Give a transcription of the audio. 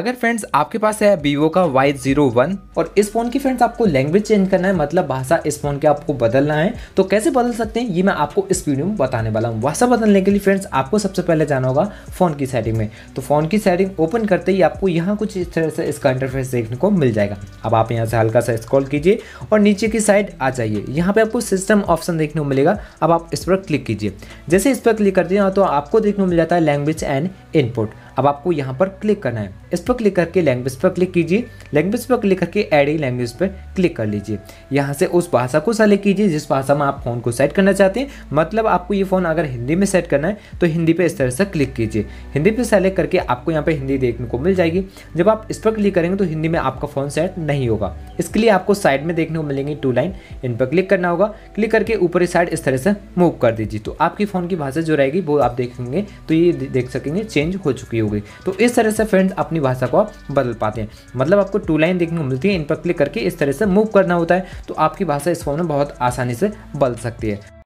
अगर फ्रेंड्स आपके पास है वीवो का वाई ज़ीरो वन और इस फ़ोन की फ्रेंड्स आपको लैंग्वेज चेंज करना है मतलब भाषा इस फ़ोन के आपको बदलना है तो कैसे बदल सकते हैं, ये मैं आपको इस वीडियो में बताने वाला हूँ। भाषा बदलने के लिए फ्रेंड्स आपको सबसे पहले जाना होगा फ़ोन की सेटिंग में। तो फ़ोन की सेटिंग ओपन करते ही आपको यहाँ कुछ इस तरह से इसका इंटरफेस देखने को मिल जाएगा। अब आप यहाँ से हल्का सा स्क्रॉल कीजिए और नीचे की साइड आ जाइए। यहाँ पे आपको सिस्टम ऑप्शन देखने को मिलेगा। अब आप इस पर क्लिक कीजिए। जैसे इस पर क्लिक करते हैं तो आपको देखने को मिल जाता है लैंग्वेज एंड इनपुट अब आपको यहाँ पर क्लिक करना है। इस पर क्लिक करके लैंग्वेज पर क्लिक कीजिए। लैंग्वेज पर क्लिक करके एड ए लैंग्वेज पर क्लिक कर लीजिए। यहाँ से उस भाषा को सेलेक्ट कीजिए, जिस भाषा में आप फ़ोन को सेट करना चाहते हैं। मतलब आपको ये फ़ोन अगर हिंदी में सेट करना है तो हिंदी पर इस तरह से क्लिक कीजिए। हिंदी पर सेलेक्ट करके आपको यहाँ पर हिंदी देखने को मिल जाएगी। जब आप इस पर क्लिक करेंगे तो हिंदी में आपका फ़ोन सेट नहीं होगा। इसके लिए आपको साइड में देखने को मिलेंगी टू लाइन इन पर क्लिक करना होगा। क्लिक करके ऊपरी साइड इस तरह से मूव कर दीजिए। तो आपकी फ़ोन की भाषा जो रहेगी, वो आप देखेंगे तो ये देख सकेंगे चेंज हो चुकी होगी। तो इस तरह से फ्रेंड्स अपनी भाषा को आप बदल पाते हैं। मतलब आपको टू लाइन देखने को मिलती है, इन पर क्लिक करके इस तरह से मूव करना होता है। तो आपकी भाषा इस फ़ोन में बहुत आसानी से बदल सकती है।